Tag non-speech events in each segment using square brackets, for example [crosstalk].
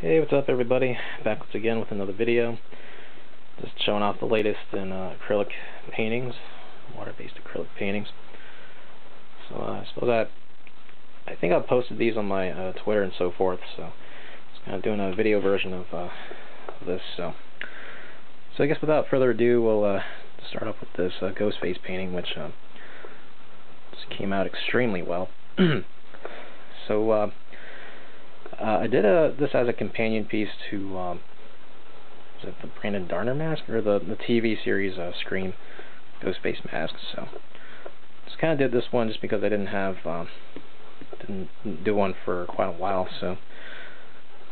Hey, what's up everybody? Back once again with another video. Just showing off the latest in uh, acrylic paintings, water-based acrylic paintings. So uh, I suppose that I think I posted these on my uh, Twitter and so forth. So just kind of doing a video version of uh, this. So so I guess without further ado, we'll uh, start off with this uh, ghost face painting, which just came out extremely well. [clears throat] so. Uh, uh, I did a this as a companion piece to um, is it the Brandon Darner mask or the the TV series uh, Scream Ghostface mask. So just kind of did this one just because I didn't have um, didn't do one for quite a while. So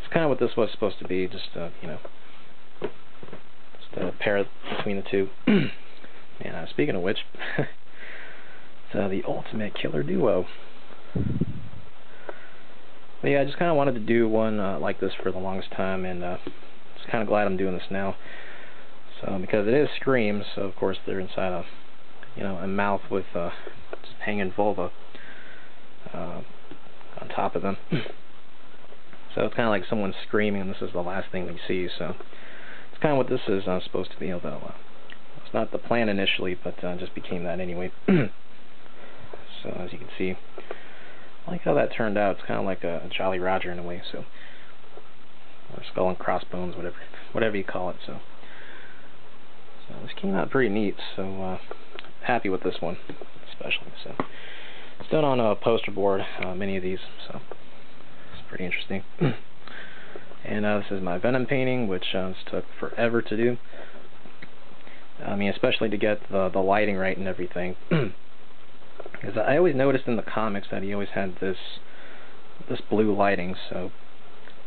it's kind of what this was supposed to be. Just uh, you know, just a pair between the two. [clears throat] and uh, speaking of which, [laughs] it's uh, the ultimate killer duo. Yeah, I just kind of wanted to do one uh, like this for the longest time, and uh, just kind of glad I'm doing this now. So because it is Scream, so of course they're inside a, you know, a mouth with uh, hanging uvula uh, on top of them. [clears throat] so it's kind of like someone screaming, and this is the last thing they see. So it's kind of what this is uh, supposed to be, although uh, it's not the plan initially, but uh, just became that anyway. [clears throat] so as you can see. Like how that turned out. It's kind of like a, Jolly Roger in a way, so or skull and crossbones, whatever, whatever you call it. So, so this came out pretty neat. So uh, happy with this one, especially. So it's done on a poster board, uh, many of these. So it's pretty interesting. [clears throat] and uh, this is my Venom painting, which uh, took forever to do. I mean, especially to get the the lighting right and everything. [clears throat] Because I always noticed in the comics that he always had this this blue lighting, so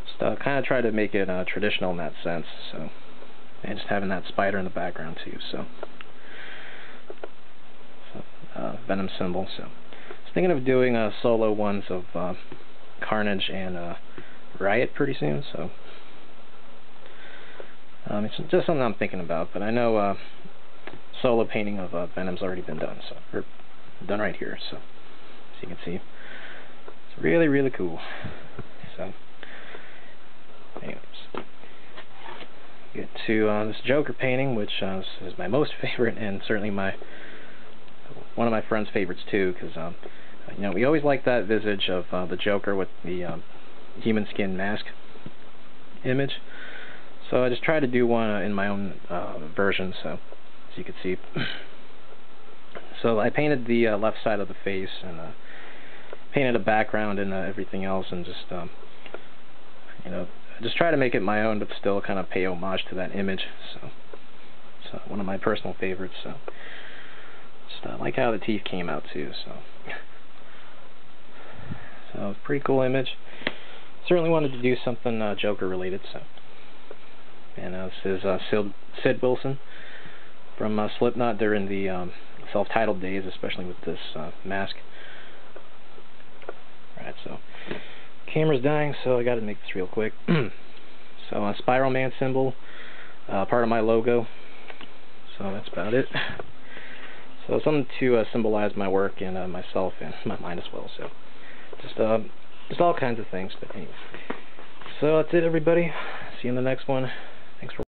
just uh, kind of try to make it uh, traditional in that sense. So and just having that spider in the background too. So, so uh, Venom symbol. So I was thinking of doing uh, solo ones of uh, Carnage and uh, Riot pretty soon. So um, it's just something I'm thinking about. But I know uh, solo painting of uh, Venom's already been done. So. Or, done right here. So, as you can see, it's really, really cool. So, anyways, get to uh, this Joker painting, which uh, is my most [laughs] favorite and certainly my one of my friends' favorites too, because um, you know we always like that visage of uh, the Joker with the um, human skin mask image. So I just tried to do one in my own uh, version, so as you can see. [laughs] So I painted the uh, left side of the face and uh, painted a background and uh, everything else and just, um, you know, just try to make it my own but still kind of pay homage to that image. So it's one of my personal favorites. So just uh, like how the teeth came out too. So so pretty cool image. Certainly wanted to do something uh, Joker related. So and uh, this is uh, Sid, Sid Wilson from uh, Slipknot. They're in the um, self-titled days, especially with this uh, mask. Alright, so camera's dying, so I got to make this real quick. [clears throat] so a Spiral Man symbol, uh, part of my logo. So that's about it. So something to uh, symbolize my work and uh, myself and [laughs] my mind as well. So just uh, just all kinds of things. But anyway, so that's it, everybody. See you in the next one. Thanks for.